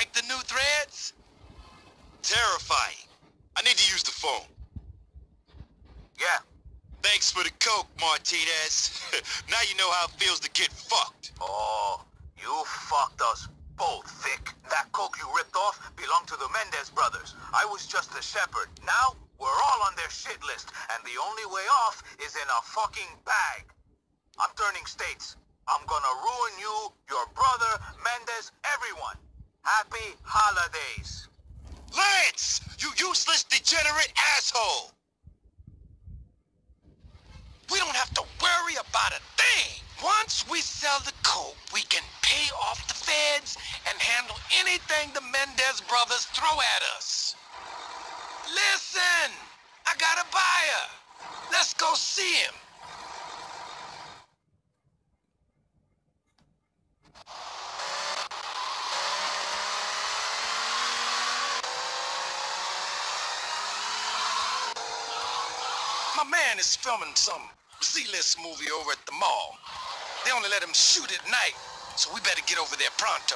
Like the new threads? Terrifying. I need to use the phone. Yeah. Thanks for the coke, Martinez. now you know how it feels to get fucked. Oh, you fucked us both, Vic. That coke you ripped off belonged to the Mendez brothers. I was just a shepherd. Now, we're all on their shit list, and the only way off is in a fucking bag. I'm turning states. I'm gonna ruin you, your brother, Mendez, everyone. Happy holidays. Lance! You useless, degenerate asshole! We don't have to worry about a thing. Once we sell the coke, we can pay off the feds and handle anything the Mendez brothers throw at us. Listen, I got a buyer. Let's go see him. Filming some Z-list movie over at the mall. They only let him shoot at night, so we better get over there pronto.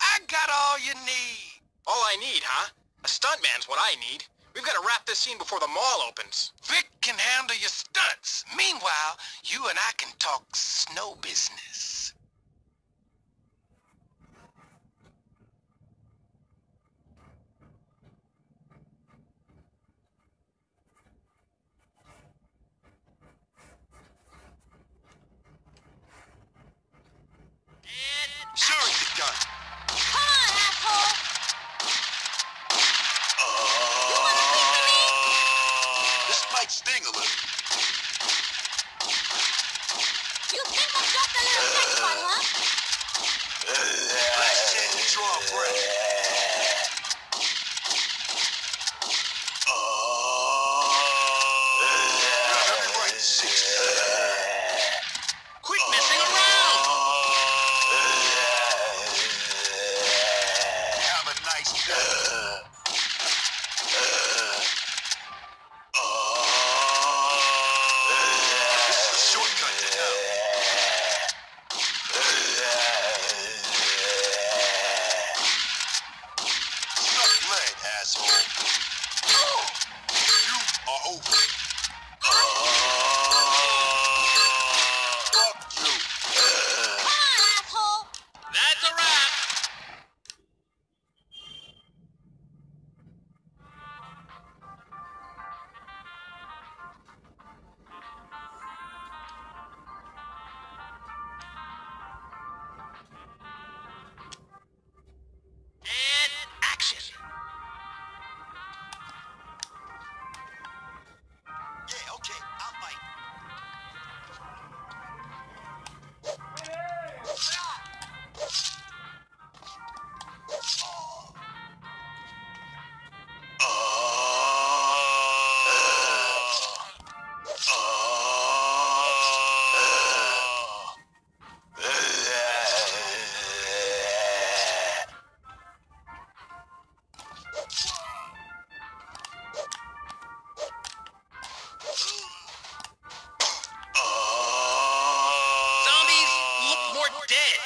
I got all you need. All I need, huh? A stuntman's what I need. We've got to wrap this scene before the mall opens. Vic can handle your stunts. Meanwhile, you and I can talk snow business.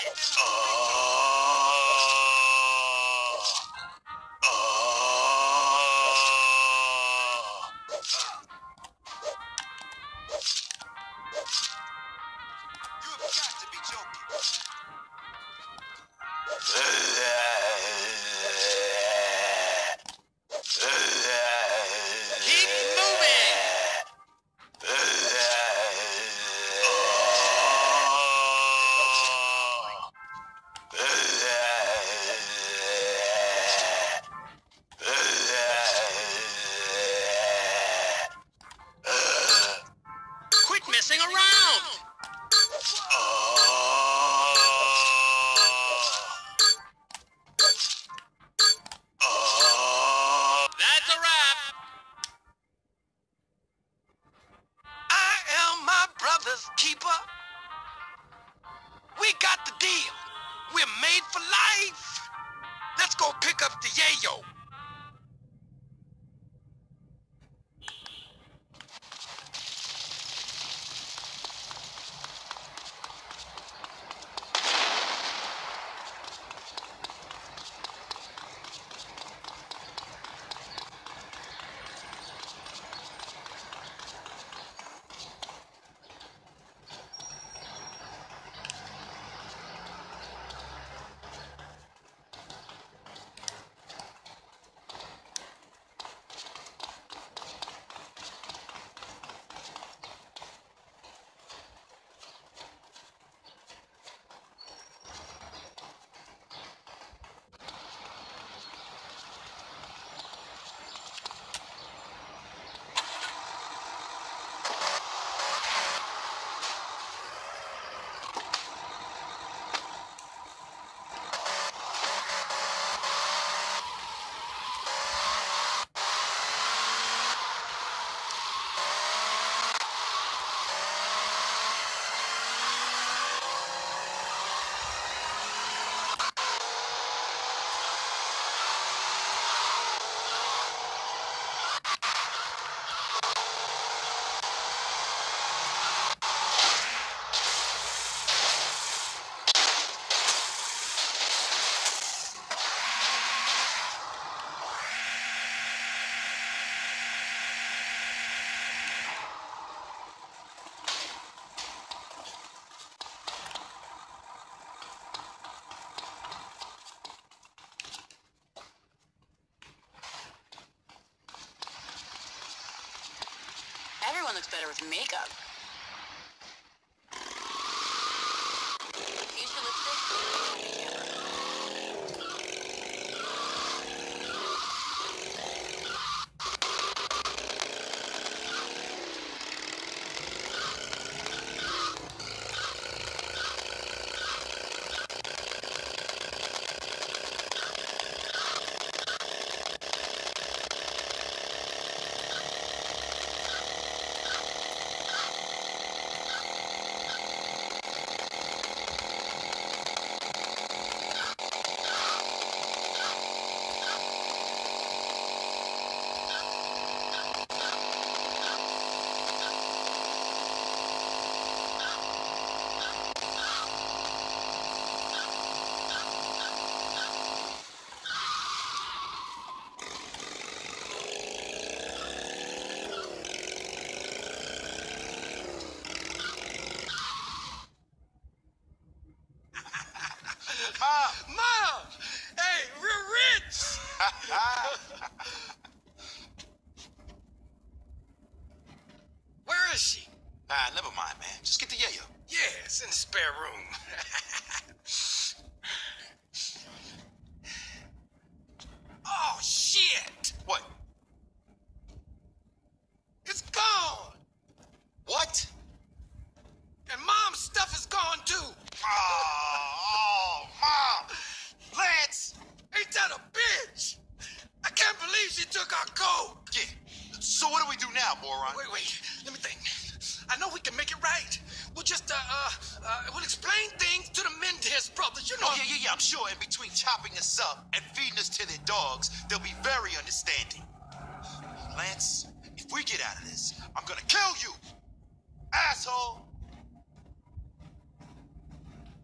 Oh. Brother's. We got the deal. We're made for life. Let's go pick up the yayo. Everyone looks better with makeup. Is she? ah, never mind, man. Just get the yayo. Yeah, it's in the spare room. I'm sure in between chopping us up and feeding us to their dogs, they'll be very understanding. Lance, if we get out of this, I'm gonna kill you! Asshole!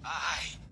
Aye.